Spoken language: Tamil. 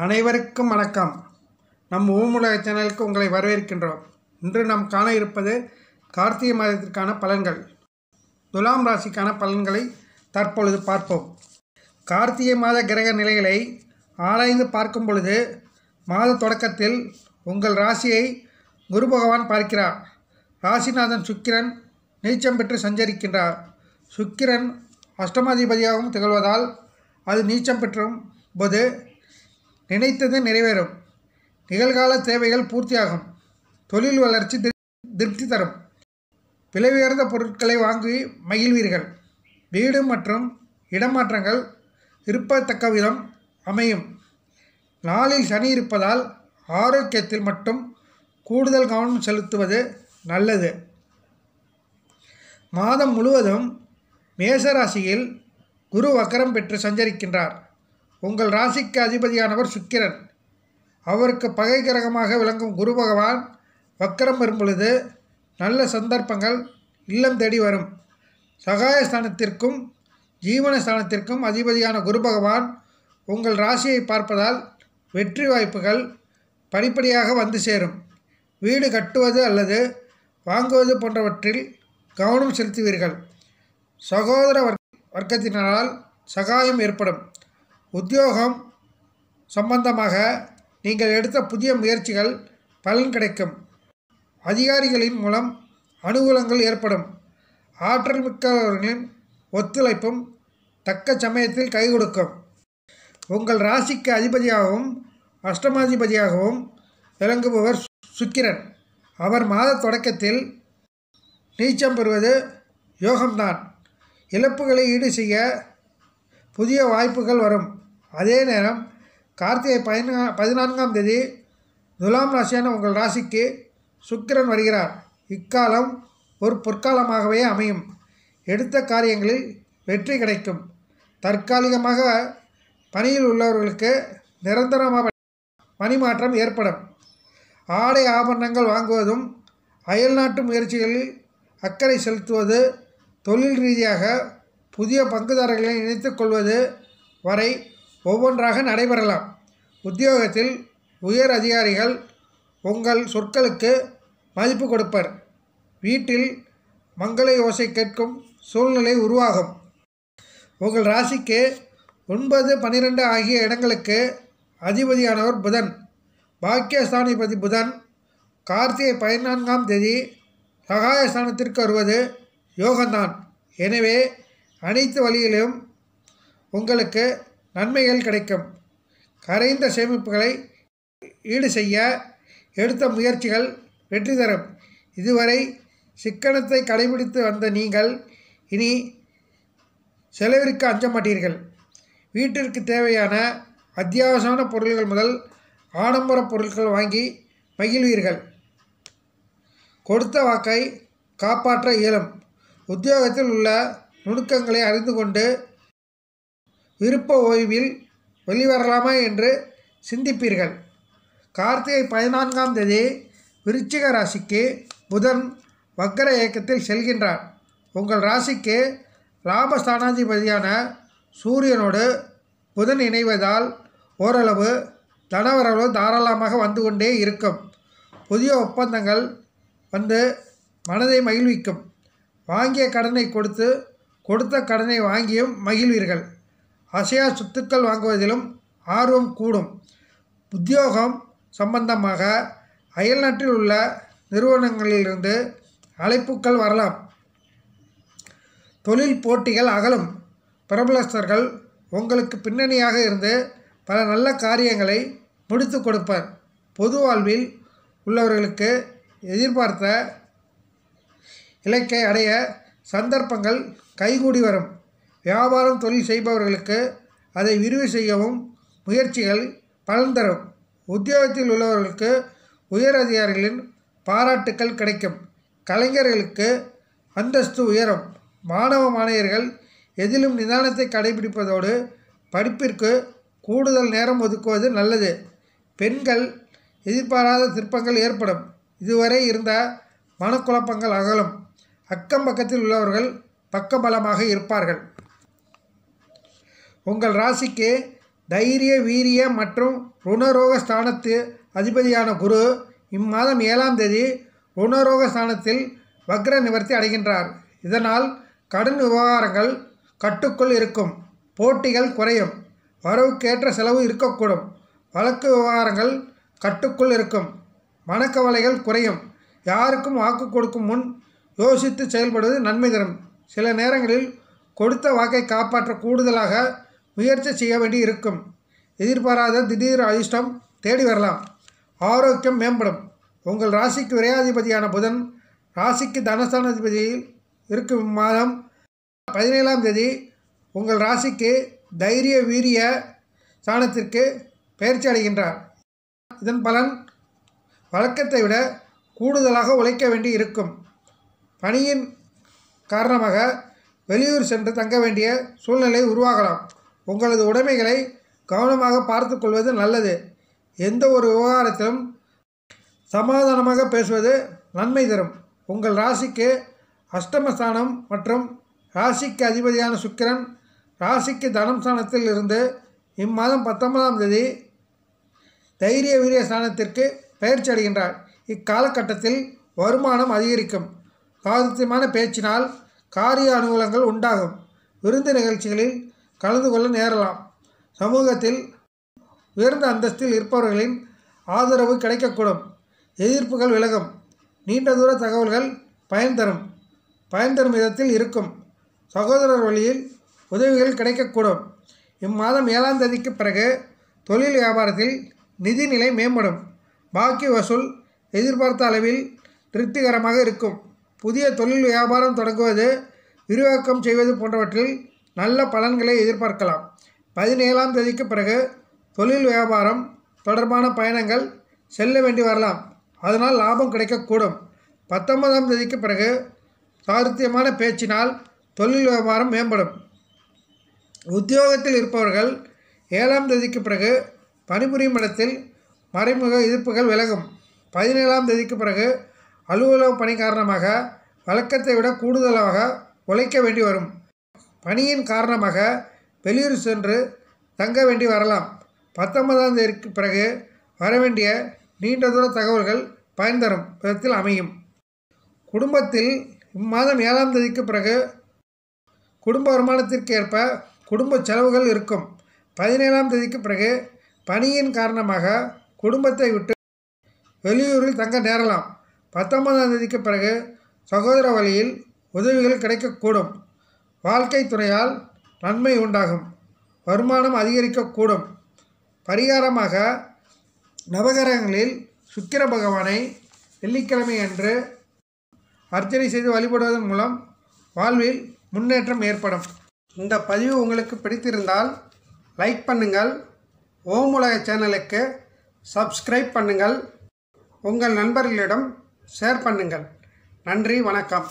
அனைவருக்கும் வணக்கம். நம் ஊமுலக சேனலுக்கு உங்களை வரவேற்கின்றோம். இன்று நாம் காண இருப்பது கார்த்திகை மாதத்திற்கான பலன்கள். துலாம் ராசிக்கான பலன்களை தற்பொழுது பார்ப்போம். கார்த்திகை மாத கிரக நிலைகளை ஆராய்ந்து பார்க்கும் பொழுது மாத தொடக்கத்தில் உங்கள் ராசியை குரு பகவான் பார்க்கிறார். ராசிநாதன் சுக்கிரன் நீச்சம் பெற்று சஞ்சரிக்கின்றார். சுக்கிரன் அஷ்டமாதிபதியாகவும் திகழ்வதால் அது நீச்சம் பெற்றும் போது நினைத்தது நிறைவேறும். நிகழ்கால தேவைகள் பூர்த்தியாகும். தொழில் வளர்ச்சி திரு- திருப்தி தரும். விலை உயர்ந்த பொருட்களை வாங்கி மகிழ்வீர்கள். வீடு மற்றும் இடமாற்றங்கள் இருப்பத்தக்க விதம் அமையும். நாளில் சனி இருப்பதால் ஆரோக்கியத்தில் மட்டும் கூடுதல் கவனம் செலுத்துவது நல்லது. மாதம் முழுவதும் மேசராசியில் குரு வக்கரம் பெற்று சஞ்சரிக்கின்றார். உங்கள் ராசிக்கு அதிபதியானவர் சுக்கிரன். அவருக்கு பகை கிரகமாக விளங்கும் குரு பகவான் வக்கரம் வரும் பொழுது நல்ல சந்தர்ப்பங்கள் இல்லம் தேடி வரும். சகாயஸ்தானத்திற்கும் ஜீவனஸ்தானத்திற்கும் அதிபதியான குரு பகவான் உங்கள் ராசியை பார்ப்பதால் வெற்றி வாய்ப்புகள் படிப்படியாக வந்து சேரும். வீடு கட்டுவது அல்லது வாங்குவது போன்றவற்றில் கவனம் செலுத்துவீர்கள். சகோதர வர்க்கத்தினரால் சகாயம் ஏற்படும். உத்தியோகம் சம்பந்தமாக நீங்கள் எடுத்த புதிய முயற்சிகள் பலன் கிடைக்கும். அதிகாரிகளின் மூலம் அனுகூலங்கள் ஏற்படும். ஆற்றல் மிக்கவர்களின் ஒத்துழைப்பும் தக்க சமயத்தில் கை கொடுக்கும். உங்கள் ராசிக்கு அதிபதியாகவும் அஷ்டமாதிபதியாகவும் விளங்குபவர் சு- சுக்கிரன். அவர் மாத தொடக்கத்தில் நீச்சம் பெறுவது யோகம்தான். இழப்புகளை ஈடு செய்ய புதிய வாய்ப்புகள் வரும். அதே நேரம் கார்த்திகை பதினா பதினான்காம் தேதி துலாம் ராசியான உங்கள் ராசிக்கு சுக்கிரன் வருகிறார். இக்காலம் ஒரு பொற்காலமாகவே அமையும். எடுத்த காரியங்களில் வெற்றி கிடைக்கும். தற்காலிகமாக பணியில் உள்ளவர்களுக்கு நிரந்தரமாக பணி மாற்றம் ஏற்படும். ஆடை ஆபரணங்கள் வாங்குவதும் அயல்நாட்டு முயற்சிகளில் அக்கறை செலுத்துவது தொழில் ரீதியாக புதிய பங்குதாரர்களை இணைத்துக் கொள்வது வரை ஒவ்வொன்றாக நடைபெறலாம். உத்தியோகத்தில் உயர் அதிகாரிகள் உங்கள் சொற்களுக்கு மதிப்பு கொடுப்பர். வீட்டில் மங்கள யோசை கேட்கும் சூழ்நிலை உருவாகும். உங்கள் ராசிக்கு ஒன்பது பன்னிரெண்டு ஆகிய இடங்களுக்கு அதிபதியானவர் புதன். பாக்கியஸ்தானிபதி புதன். கார்த்திகை பதினான்காம் தேதி சகாயஸ்தானத்திற்கு வருவது யோகந்தான் எனவே அனைத்து வழியிலும் உங்களுக்கு நன்மைகள் கிடைக்கும். கரைந்த சேமிப்புகளை ஈடு செய்ய எடுத்த முயற்சிகள் வெற்றி தரும். இதுவரை சிக்கனத்தை கடைபிடித்து வந்த நீங்கள் இனி செலவிற்கு அஞ்ச மாட்டீர்கள். வீட்டிற்கு தேவையான அத்தியாவசியமான பொருள்கள் முதல் ஆடம்பர பொருட்கள் வாங்கி மகிழ்வீர்கள். கொடுத்த வாக்கை காப்பாற்ற இயலும். உத்தியோகத்தில் உள்ள நுணுக்கங்களை அறிந்து கொண்டு விருப்ப ஓய்வில் வெளிவரலாமா என்று சிந்திப்பீர்கள். கார்த்திகை பதினான்காம் தேதி விருச்சிக ராசிக்கு புதன் வக்கர இயக்கத்தில் செல்கின்றார். உங்கள் ராசிக்கு லாபஸ்தானாதிபதியான சூரியனோடு புதன் இணைவதால் ஓரளவு தனவரவு தாராளமாக வந்து கொண்டே இருக்கும். புதிய ஒப்பந்தங்கள் வந்து மனதை மகிழ்விக்கும். வாங்கிய கடனை கொடுத்து கொடுத்த கடனை வாங்கியும் மகிழ்வீர்கள். அசையா சொத்துக்கள் வாங்குவதிலும் ஆர்வம் கூடும். உத்தியோகம் சம்பந்தமாக அயல்நாட்டில் உள்ள நிறுவனங்களிலிருந்து அழைப்புகள் வரலாம். தொழில் போட்டிகள் அகலும். பிரபலஸ்தர்கள் உங்களுக்கு பின்னணியாக இருந்து பல நல்ல காரியங்களை முடித்து கொடுப்பர். பொது வாழ்வில் உள்ளவர்களுக்கு எதிர்பார்த்த இலக்கை அடைய சந்தர்ப்பங்கள் கைகூடி வரும். வியாபாரம் தொழில் செய்பவர்களுக்கு அதை விரிவு செய்யவும் முயற்சிகள் பலன் தரும். உத்தியோகத்தில் உள்ளவர்களுக்கு உயர் அதிகாரிகளின் பாராட்டுக்கள் கிடைக்கும். கலைஞர்களுக்கு அந்தஸ்து உயரும். மாணவ மாணவியர்கள் எதிலும் நிதானத்தை கடைபிடிப்பதோடு படிப்பிற்கு கூடுதல் நேரம் ஒதுக்குவது நல்லது. பெண்கள் எதிர்பாராத திருப்பங்கள் ஏற்படும். இதுவரை இருந்த மனக்குழப்பங்கள் அகலும். அக்கம் பக்கத்தில் உள்ளவர்கள் பக்கபலமாக இருப்பார்கள். உங்கள் ராசிக்கு தைரிய வீரிய மற்றும் ருணரோக ஸ்தானத்து அதிபதியான குரு இம்மாதம் ஏழாம் தேதி ருணரோக ஸ்தானத்தில் வக்ர நிவர்த்தி அடைகின்றார். இதனால் கடன் விவகாரங்கள் கட்டுக்குள் இருக்கும் போட்டிகள் குறையும் வரவுக்கேற்ற செலவு இருக்கக்கூடும் வழக்கு விவகாரங்கள் கட்டுக்குள் இருக்கும் மனக்கவலைகள் குறையும் யாருக்கும் வாக்கு கொடுக்கும் முன் யோசித்து செயல்படுவது நன்மை தரும். சில நேரங்களில் கொடுத்த வாக்கை காப்பாற்ற கூடுதலாக முயற்சி செய்ய வேண்டி இருக்கும் எதிர்பாராத திடீர் அதிர்ஷ்டம் தேடி வரலாம். ஆரோக்கியம் மேம்படும். உங்கள் ராசிக்கு விரையாதிபதியான புதன் ராசிக்கு தனஸ்தானாதிபதியில் இருக்கும் மாதம் பதினேழாம் தேதி உங்கள் ராசிக்கு தைரிய வீரிய ஸ்தானத்திற்கு பயிற்சி அடைகின்றார். இதன் பலன் வழக்கத்தை விட கூடுதலாக உழைக்க வேண்டி இருக்கும். பணியின் காரணமாக வெளியூர் சென்று தங்க வேண்டிய சூழ்நிலை உருவாகலாம். உங்களது உடைமைகளை கவனமாக பார்த்து கொள்வது நல்லது. எந்த ஒரு விவகாரத்திலும் சமாதானமாக பேசுவது நன்மை தரும். உங்கள் ராசிக்கு அஷ்டமஸ்தானம் மற்றும் ராசிக்கு அதிபதியான சுக்கிரன் ராசிக்கு தனம் ஸ்தானத்தில் இருந்து இம்மாதம் பத்தொன்பதாம் தேதி தைரிய வீரிய ஸ்தானத்திற்கு பயிற்சி அடைகின்றார். இக்காலகட்டத்தில் வருமானம் அதிகரிக்கும். சாதித்யமான பேச்சினால் காரிய அனுகூலங்கள் உண்டாகும். விருந்து நிகழ்ச்சிகளில் கலந்து கொள்ள நேரலாம். சமூகத்தில் உயர்ந்த அந்தஸ்தில் இருப்பவர்களின் ஆதரவு கிடைக்கக்கூடும். எதிர்ப்புகள் விலகும். நீண்ட தூர தகவல்கள் பயன் தரும். பயன் தரும் விதத்தில் இருக்கும். சகோதரர் வழியில் உதவிகள் கிடைக்கக்கூடும். இம்மாதம் ஏழாம் தேதிக்கு பிறகு தொழில் வியாபாரத்தில் நிதிநிலை மேம்படும். பாக்கி வசூல் எதிர்பார்த்த அளவில் திருப்திகரமாக இருக்கும். புதிய தொழில் வியாபாரம் தொடங்குவது விரிவாக்கம் செய்வது போன்றவற்றில் நல்ல பலன்களை எதிர்பார்க்கலாம். பதினேழாம் தேதிக்கு பிறகு தொழில் வியாபாரம் தொடர்பான பயணங்கள் செல்ல வேண்டி வரலாம். அதனால் லாபம் கிடைக்கக்கூடும். பத்தொன்பதாம் தேதிக்கு பிறகு சாருத்தியமான பேச்சினால் தொழில் வியாபாரம் மேம்படும். உத்தியோகத்தில் இருப்பவர்கள் ஏழாம் தேதிக்கு பிறகு பணிபுரியும் இடத்தில் மறைமுக எதிர்ப்புகள் விலகும். பதினேழாம் தேதிக்கு பிறகு அலுவலக பணி காரணமாக வழக்கத்தை விட கூடுதலாக உழைக்க வேண்டி வரும். பணியின் காரணமாக வெளியூர் சென்று தங்க வேண்டி வரலாம். பத்தொன்பதாம் தேதிக்கு பிறகு வரவேண்டிய நீண்ட தூர தகவல்கள் பயன் தரும் விதத்தில் அமையும். குடும்பத்தில் இம்மாதம் ஏழாம் தேதிக்கு பிறகு குடும்ப வருமானத்திற்கு ஏற்ப குடும்ப செலவுகள் இருக்கும். பதினேழாம் தேதிக்கு பிறகு பணியின் காரணமாக குடும்பத்தை விட்டு வெளியூரில் தங்க நேரலாம். பத்தொன்பதாம் தேதிக்கு பிறகு சகோதர வழியில் உதவிகள் கிடைக்கக்கூடும். வாழ்க்கை துறையால் நன்மை உண்டாகும். வருமானம் அதிகரிக்கக்கூடும். பரிகாரமாக நவகிரகங்களில் சுக்கிர பகவானை வெள்ளிக்கிழமை அன்று அர்ச்சனை செய்து வழிபடுவதன் மூலம் வாழ்வில் முன்னேற்றம் ஏற்படும். இந்த பதிவு உங்களுக்கு பிடித்திருந்தால் லைக் பண்ணுங்கள். ஓம் உலக சேனலுக்கு சப்ஸ்கிரைப் பண்ணுங்கள். உங்கள் நண்பர்களிடம் ஷேர் பண்ணுங்கள். நன்றி வணக்கம்.